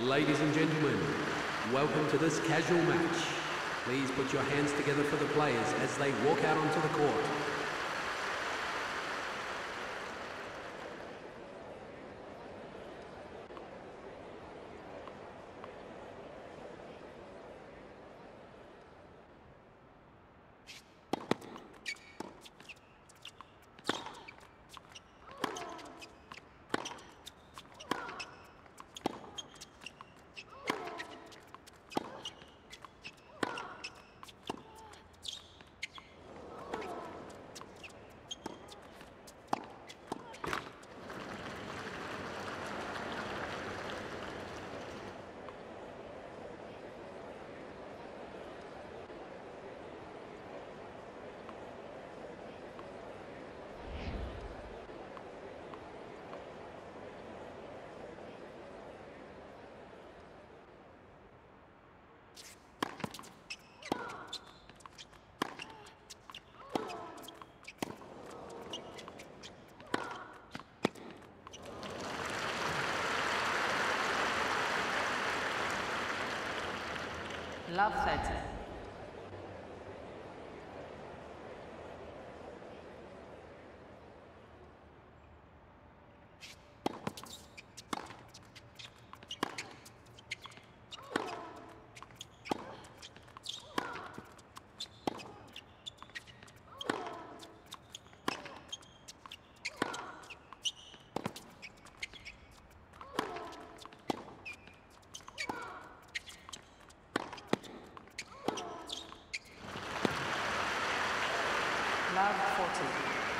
Ladies and gentlemen, welcome to this casual match. Please put your hands together for the players as they walk out onto the court. love that. to.